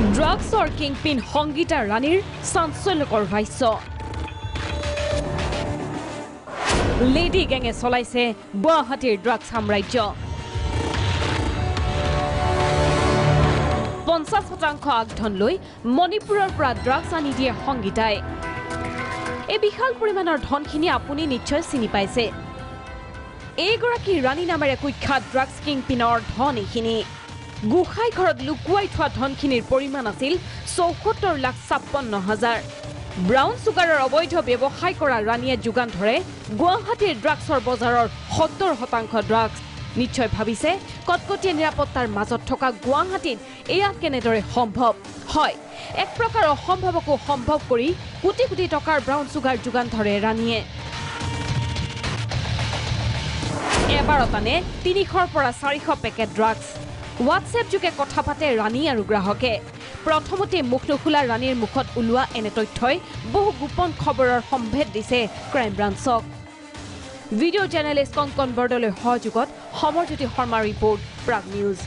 ড্ৰাগছৰ কিংপিন সংগীতা ৰাণীৰ চাঞ্চল্যকৰ ভাষ্য। লেডি গেঙে চলাইছে গুৱাহাটীৰ ড্ৰাগছ সাম্ৰাজ্য। পঞ্চাছ শতাংশ আগধন লৈ মণিপুৰৰ পৰা ড্ৰাগছ আনি দিয়ে সংগীতাই। এই বিশাল পৰিমাণৰ ধনখিনি আপুনি নিশ্চয় চিনি পাইছে। এইগৰাকী ৰাণী নামেৰে কুখ্যাত ড্ৰাগছ কিংপিনৰ ধন এইখিনি। গোসাঁই ঘৰত লুকুৱাই থোৱা ধনখিনিৰ পৰিমাণ আছিল চৌসত্তৰ লাখ ছাপন্ন হাজাৰ। ব্ৰাউন চুগাৰৰ অবৈধ ব্যৱসায় কৰা ৰাণীয়ে যোগান ধৰে গুৱাহাটীৰ ড্ৰাগছৰ বজাৰৰ সত্তৰ শতাংশ ড্ৰাগছ। নিশ্চয় ভাবিছে কটকটীয়া নিৰাপত্তাৰ মাজত থকা গুৱাহাটীত এয়া কেনেদৰে সম্ভৱ? হয় এক প্ৰকাৰ অসম্ভৱকো সম্ভৱ কৰি কোটি কোটি টকাৰ ব্ৰাউন চুগাৰ যোগান ধৰে ৰাণীয়ে। এবাৰত আনে তিনিশৰ পৰা চাৰিশ পেকেট ড্ৰাগছ। হোৱাটছএপ যোগে কথা পাতে ৰাণী আৰু গ্ৰাহকে। প্ৰথমতে মুখ নোখোলা ৰাণীৰ মুখত ওলোৱা এনে তথ্যই বহু গোপন খবৰৰ সম্ভেদ দিছে ক্ৰাইম ব্ৰাঞ্চক। ভিডিঅ' জাৰ্নেলিষ্ট কংকন বৰদলৈ সহযোগত সমৰজ্যোতি শৰ্মাৰ ৰিপৰ্ট প্ৰাগ নিউজ।